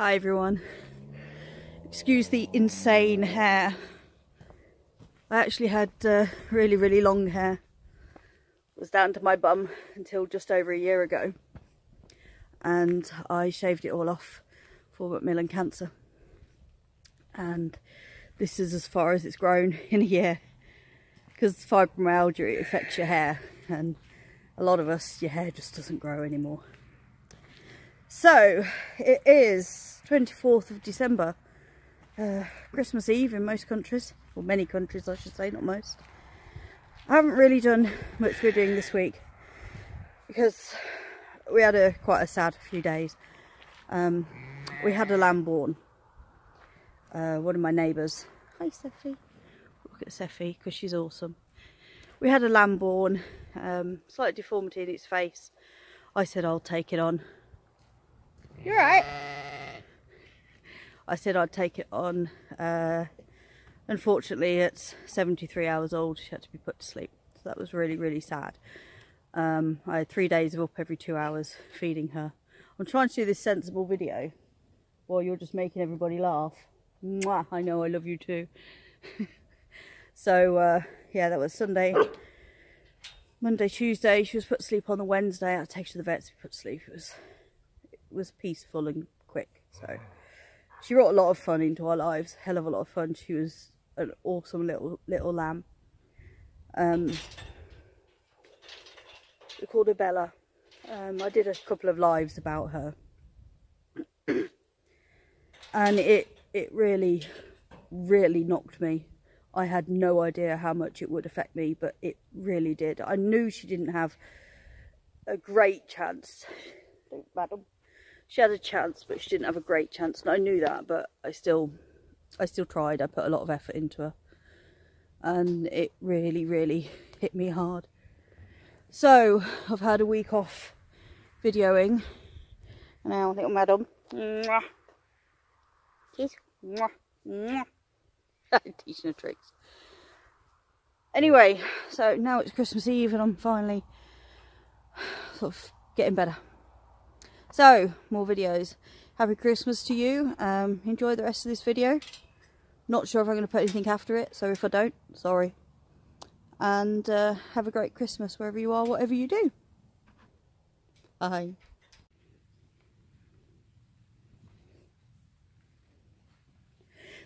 Hi everyone. Excuse the insane hair. I actually had uh, really, really long hair. It was down to my bum until just over a year ago. And I shaved it all off for Macmillan cancer. And this is as far as it's grown in a year. Because fibromyalgia, it affects your hair. And a lot of us, your hair just doesn't grow anymore. So, it is 24th of December. Uh, Christmas Eve in most countries, or many countries I should say, not most. I haven't really done much videoing this week because we had a quite a sad few days. Um, we had a lamb born. Uh, one of my neighbours. Hi Seffi. Look at Seffi because she's awesome. We had a lamb born, um, slight deformity in its face. I said I'll take it on. You're right. I said I'd take it on. Uh, unfortunately, it's 73 hours old. She had to be put to sleep. So that was really, really sad. Um, I had three days of up every two hours feeding her. I'm trying to do this sensible video while you're just making everybody laugh. Mwah, I know, I love you too. so, uh, yeah, that was Sunday. Monday, Tuesday, she was put to sleep on the Wednesday. I take her to the vet to be put to sleep. It was, was peaceful and quick, so she brought a lot of fun into our lives, hell of a lot of fun. She was an awesome little little lamb. Um, we called her Bella. Um, I did a couple of lives about her, and it it really really knocked me. I had no idea how much it would affect me, but it really did. I knew she didn't have a great chance. Madam she had a chance, but she didn't have a great chance, and I knew that. But I still, I still tried. I put a lot of effort into her, and it really, really hit me hard. So I've had a week off videoing, and now little madam, mwah, kiss, mwah, mwah. teaching her tricks. Anyway, so now it's Christmas Eve, and I'm finally sort of getting better. So, more videos. Happy Christmas to you. Um, enjoy the rest of this video. Not sure if I'm going to put anything after it, so if I don't, sorry. And uh, have a great Christmas wherever you are, whatever you do. Bye.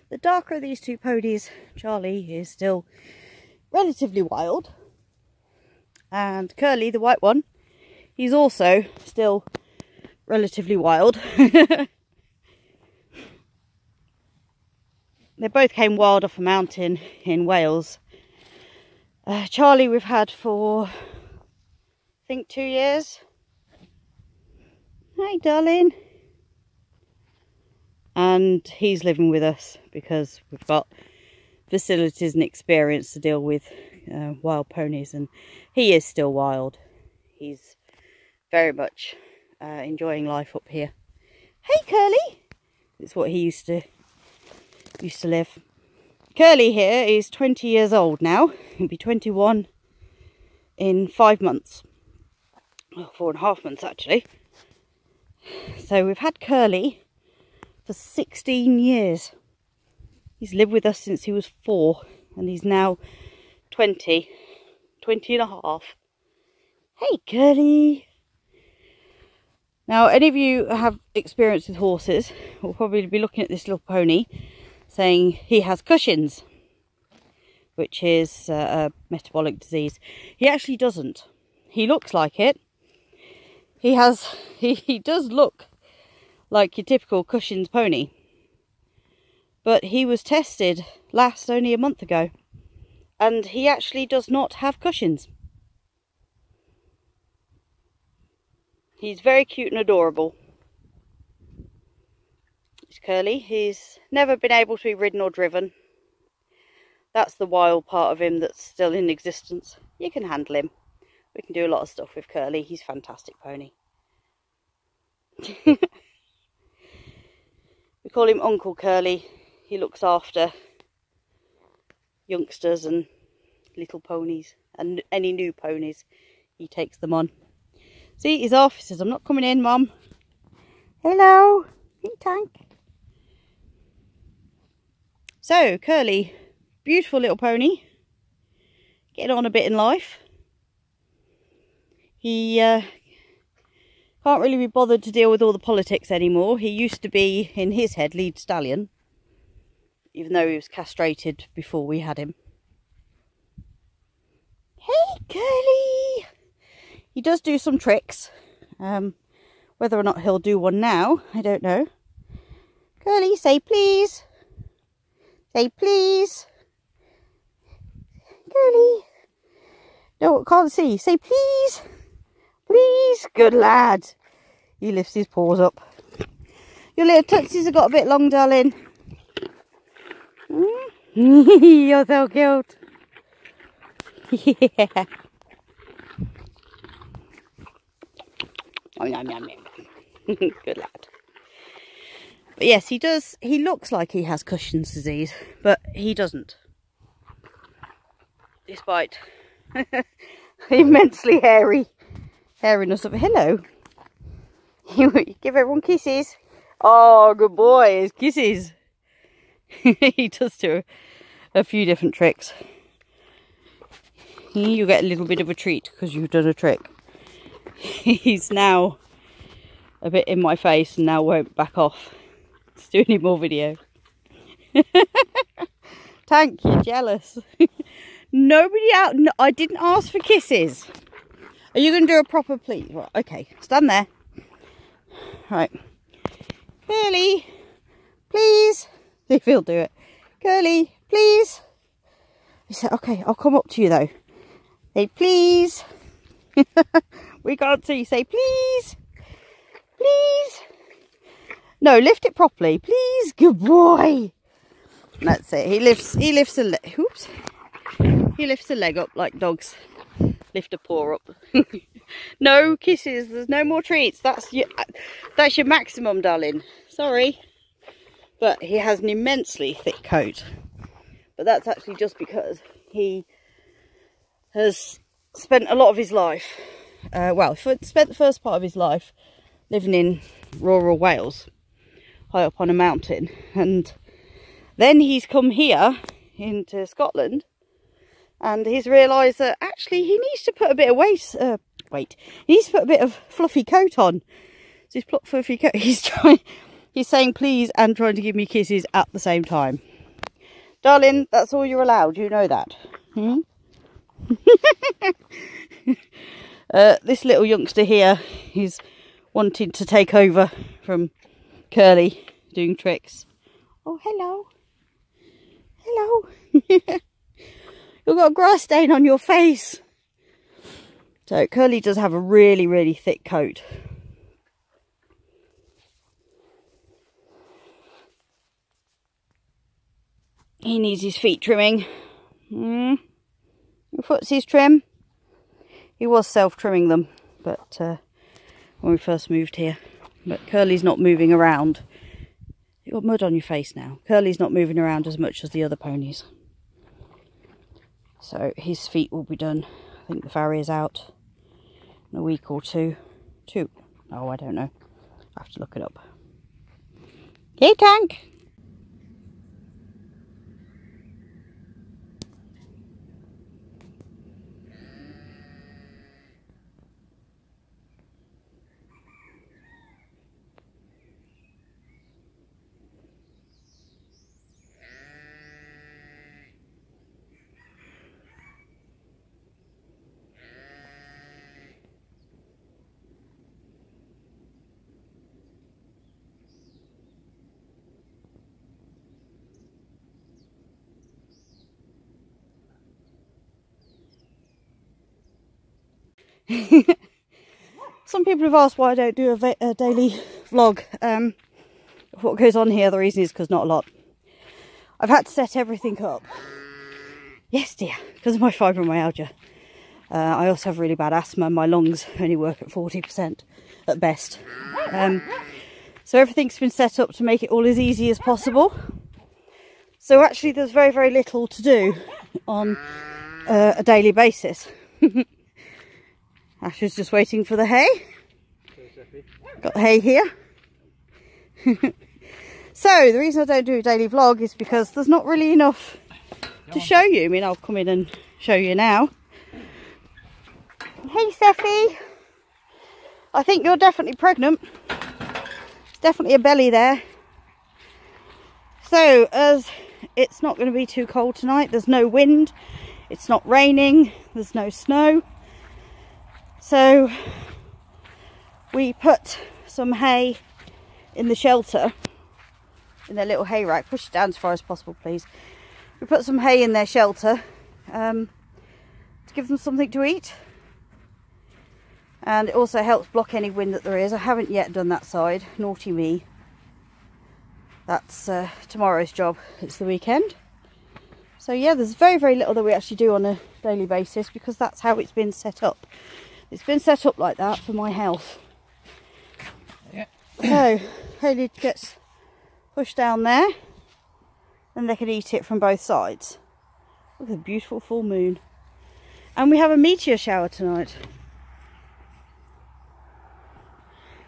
The darker of these two ponies, Charlie is still relatively wild. And Curly, the white one, he's also still relatively wild. they both came wild off a mountain in Wales. Uh, Charlie we've had for, I think, two years. Hi, darling. And he's living with us because we've got facilities and experience to deal with uh, wild ponies. And he is still wild. He's very much uh, enjoying life up here. Hey Curly! It's what he used to used to live. Curly here is 20 years old now. He'll be 21 in five months. Well, four and a half months actually. So we've had Curly for 16 years. He's lived with us since he was four and he's now 20, 20 and a half. Hey Curly! Now, any of you have experience with horses will probably be looking at this little pony saying he has Cushing's, which is uh, a metabolic disease. He actually doesn't. He looks like it. He has, he, he does look like your typical Cushing's pony. But he was tested last only a month ago. And he actually does not have Cushing's. He's very cute and adorable. He's curly. He's never been able to be ridden or driven. That's the wild part of him that's still in existence. You can handle him. We can do a lot of stuff with Curly. He's a fantastic pony. we call him Uncle Curly. He looks after youngsters and little ponies and any new ponies. He takes them on. See, he's off. Says, I'm not coming in, Mum. Hello. Hey, Tank. So, Curly, beautiful little pony. Getting on a bit in life. He uh, can't really be bothered to deal with all the politics anymore. He used to be, in his head, lead stallion. Even though he was castrated before we had him. Hey, Curly! He does do some tricks. Um, whether or not he'll do one now, I don't know. Curly, say please. Say please. Curly. No, can't see. Say please. Please. Good lad. He lifts his paws up. Your little tootsies have got a bit long, darling. You're so cute. yeah. Oh, yum, yum, yum. Good lad. But yes, he does. He looks like he has Cushing's disease, but he doesn't. Despite immensely hairy hairiness of hello. Give everyone kisses. Oh, good boy, kisses. he does do a few different tricks. You get a little bit of a treat because you've done a trick. He's now a bit in my face and now won't back off. Let's do any more video. Tank, you're jealous. Nobody out. No, I didn't ask for kisses. Are you going to do a proper please? Okay, stand there. Right. Curly, please. If he'll do it. Curly, please. He said, okay, I'll come up to you though. Hey, please. We can't see. Say, please. Please. No, lift it properly. Please. Good boy. That's it. He lifts, he lifts a leg. Oops. He lifts a leg up like dogs lift a paw up. no kisses. There's no more treats. That's your, that's your maximum, darling. Sorry. But he has an immensely thick coat. But that's actually just because he has spent a lot of his life, uh, well, spent the first part of his life living in rural Wales, high up on a mountain. And then he's come here into Scotland and he's realised that actually he needs to put a bit of weight, uh, weight, he needs to put a bit of fluffy coat on. So he's put fluffy coat, he's trying, he's saying please and trying to give me kisses at the same time. Darling, that's all you're allowed, you know that. Hmm? uh, this little youngster here is wanting to take over from Curly doing tricks. Oh, hello. Hello. You've got a grass stain on your face. So Curly does have a really, really thick coat. He needs his feet trimming. Mm. Your footsies trim. He was self-trimming them, but uh, when we first moved here. But Curly's not moving around. You've got mud on your face now. Curly's not moving around as much as the other ponies. So his feet will be done. I think the farrier's out in a week or two. Two. Oh, I don't know. I have to look it up. Hey, Tank! Some people have asked why I don't do a, a daily vlog. Um, what goes on here, the reason is because not a lot. I've had to set everything up. Yes, dear, because of my fibromyalgia. Uh, I also have really bad asthma. My lungs only work at 40% at best. Um, so everything's been set up to make it all as easy as possible. So actually there's very, very little to do on uh, a daily basis. Ash is just waiting for the hay. Got hay here. So the reason I don't do a daily vlog is because there's not really enough to show you. I mean, I'll come in and show you now. Hey, Seffi. I think you're definitely pregnant. Definitely a belly there. So, as it's not going to be too cold tonight, there's no wind, it's not raining, there's no snow. So, we put some hay in the shelter, in their little hay rack. Push it down as far as possible, please. We put some hay in their shelter um, to give them something to eat and it also helps block any wind that there is. I haven't yet done that side, naughty me. That's uh, tomorrow's job, it's the weekend. So yeah, there's very, very little that we actually do on a daily basis because that's how it's been set up. It's been set up like that for my health. Yeah. So, Haley gets pushed down there and they can eat it from both sides. Look at the beautiful full moon. And we have a meteor shower tonight.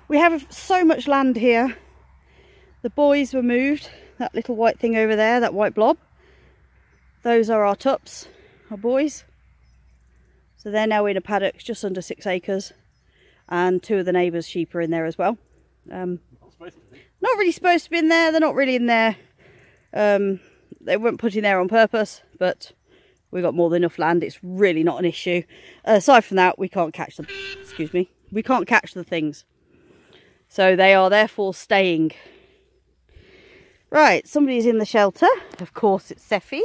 We have so much land here. The boys were moved. That little white thing over there, that white blob. Those are our tups, our boys. So they're now in a paddock just under six acres. And two of the neighbours' sheep are in there as well. Um, not, not really supposed to be in there. They're not really in there. Um, they weren't put in there on purpose, but we've got more than enough land. It's really not an issue. Uh, aside from that, we can't catch them. Excuse me. We can't catch the things. So they are therefore staying. Right, somebody's in the shelter. Of course, it's Seffi.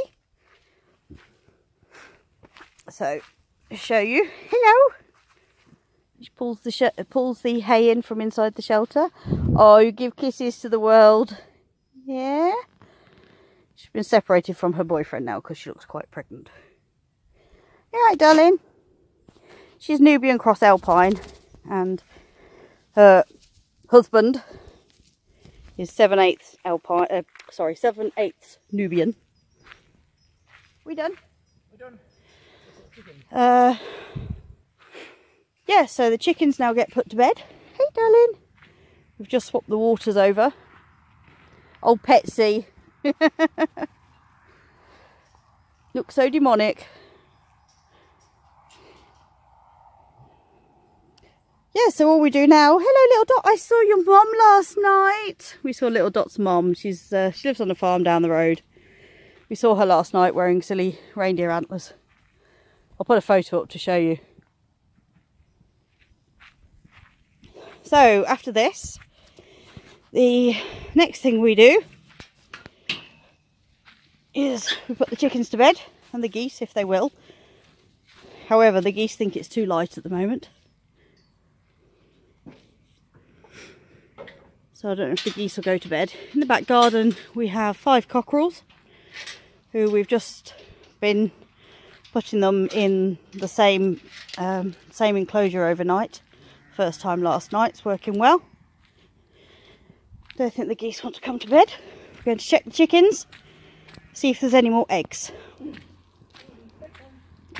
So, show you. Hello. She pulls the pulls the hay in from inside the shelter. Oh, you give kisses to the world. Yeah. She's been separated from her boyfriend now because she looks quite pregnant. You right, darling? She's Nubian Cross Alpine and her husband is 7 eighths Alpine, uh, sorry, 7 eighths Nubian. We done? We done. Uh, yeah, so the chickens now get put to bed. Hey, darling. We've just swapped the waters over. Old Petsy. Looks so demonic. yeah, so all we do now, hello little Dot, I saw your mum last night. We saw little Dot's mum, she's uh, she lives on a farm down the road. We saw her last night wearing silly reindeer antlers. I'll put a photo up to show you. So after this, the next thing we do is we put the chickens to bed and the geese if they will. However, the geese think it's too light at the moment. So I don't know if the geese will go to bed. In the back garden we have five cockerels who we've just been putting them in the same um, same enclosure overnight. First time last night, it's working well. Don't think the geese want to come to bed. We're going to check the chickens, see if there's any more eggs.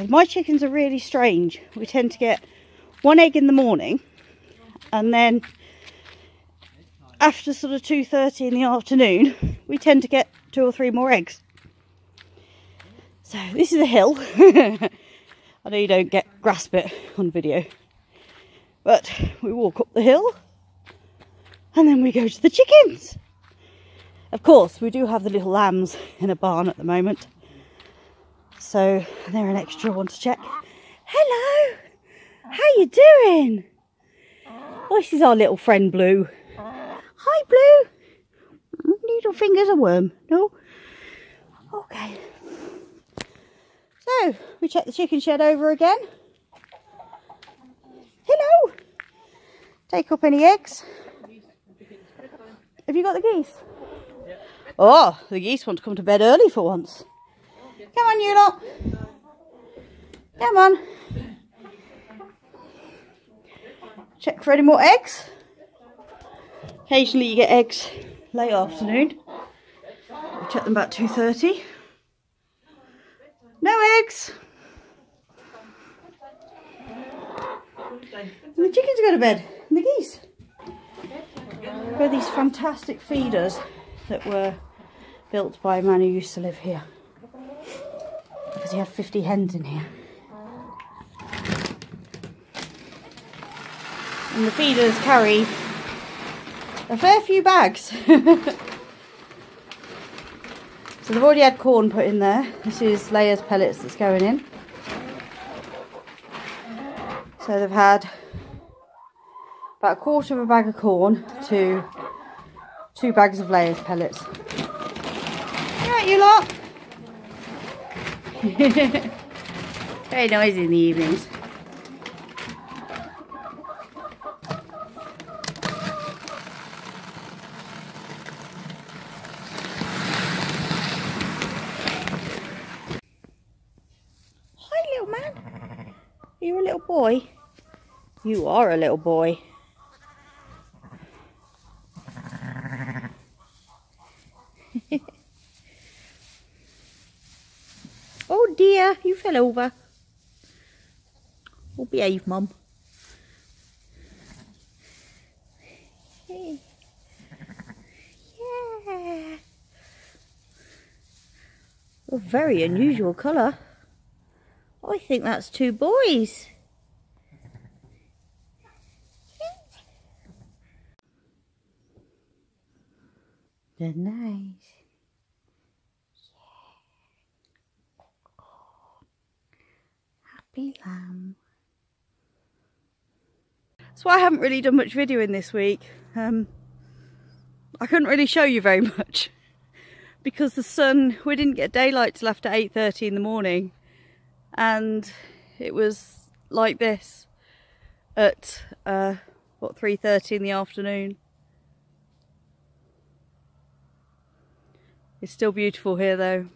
My chickens are really strange. We tend to get one egg in the morning and then after sort of 2.30 in the afternoon, we tend to get two or three more eggs. So this is a hill. I know you don't get grasp it on video. But we walk up the hill and then we go to the chickens. Of course, we do have the little lambs in a barn at the moment. So they're an extra one to check. Hello! How you doing? Oh, this is our little friend Blue. Hi, Blue. Needle finger's a worm. No? Okay. So, we check the chicken shed over again. Hello. Take up any eggs. Have you got the geese? Oh, the geese want to come to bed early for once. Come on, you lot. Come on. Check for any more eggs. Occasionally you get eggs late afternoon. We check them about 2.30. No eggs. And the chickens go to bed. And the geese. Got these fantastic feeders that were built by a man who used to live here. Because he had 50 hens in here. And the feeders carry a fair few bags. so they've already had corn put in there. This is layers pellets that's going in. So they've had about a quarter of a bag of corn to two bags of layers pellets. Alright you lot. Very noisy in the evenings. You're a little boy. You are a little boy. oh dear, you fell over. Well, behave, Mum. Yeah. A very unusual colour. I think that's two boys. They're nice. Happy lamb. So I haven't really done much videoing this week. Um, I couldn't really show you very much because the sun, we didn't get daylight till after 8.30 in the morning and it was like this at uh, what 3.30 in the afternoon. It's still beautiful here though.